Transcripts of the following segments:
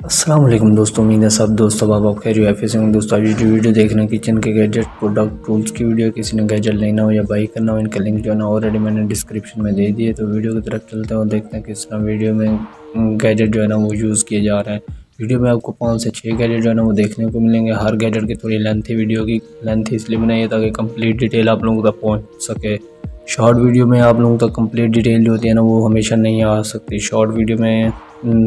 वालेकुम दोस्तों, उम्मीद है सब दोस्तों बाबा खैर एफ़ से दोस्तों, आज जो वीडियो देख रहे हैं किचन के गैजेट प्रोडक्ट टूल्स की वीडियो। किसी ने गैजेट लेना हो या बाई करना हो, इनका लिंक जो है ना ऑलरेडी मैंने डिस्क्रिप्शन में दे दिए तो वीडियो की तरफ़ चलते हैं और देखते हैं किस तरह वीडियो में गैजेट जो है ना वो यूज़ किए जा रहे हैं। वीडियो में आपको पाँच से छः गैजेट जो है ना वो देखने को मिलेंगे। हर गैजेट की थोड़ी लेंथ वीडियो की लेंथ इसलिए बनाई है ताकि कंप्लीट डिटेल आप लोगों तक पहुँच सके। शॉर्ट वीडियो में आप लोगों तक कंप्लीट डिटेल जो होती है ना, वो हमेशा नहीं आ सकती। शॉर्ट वीडियो में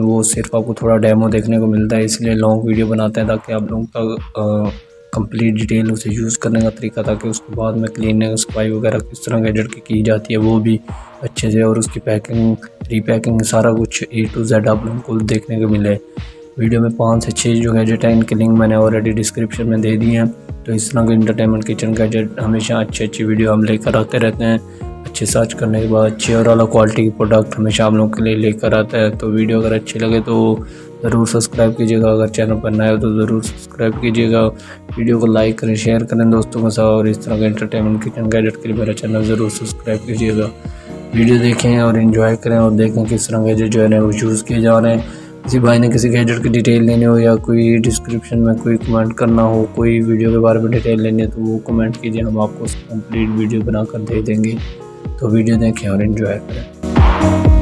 वो सिर्फ़ आपको थोड़ा डेमो देखने को मिलता है, इसलिए लॉन्ग वीडियो बनाते हैं ताकि आप लोगों तक कंप्लीट डिटेल उसे यूज़ करने का तरीका, ताकि उसके बाद में क्लीनिंग सफ़ाई वगैरह किस तरह की की जाती है, वो भी अच्छे से और उसकी पैकिंग रीपैकिंग सारा कुछ ए टू जेड आप लोगों को देखने को मिले। वीडियो में पाँच से छः जो गैजेट हैं, इनके लिंक मैंने ऑलरेडी डिस्क्रिप्शन में दे दिए हैं। तो इस तरह के इंटरटेनमेंट किचन गैजेट हमेशा अच्छी अच्छी वीडियो हम लेकर आते रहते हैं। अच्छे सर्च करने के बाद अच्छे और अलग क्वालिटी के प्रोडक्ट हमेशा हम लोगों के लिए लेकर आता है। तो वीडियो अगर अच्छी लगे तो ज़रूर सब्सक्राइब कीजिएगा। अगर चैनल पर नए हो तो ज़रूर सब्सक्राइब कीजिएगा। वीडियो को लाइक करें शेयर करें दोस्तों के साथ और इस तरह का इंटरटेनमेंट किचन गैजेट के लिए मेरा चैनल ज़रूर सब्सक्राइब कीजिएगा। वीडियो देखें और इन्जॉय करें और देखें किस तरह गैजेट जो है वो यूज़ किए जा रहे हैं। किसी भाई ने किसी गैजेट की डिटेल लेनी हो या कोई डिस्क्रिप्शन में कोई कमेंट करना हो, कोई वीडियो के बारे में डिटेल लेनी है तो वो कमेंट कीजिए, हम आपको कंप्लीट वीडियो बनाकर दे देंगे। तो वीडियो देखें और इन्जॉय करें।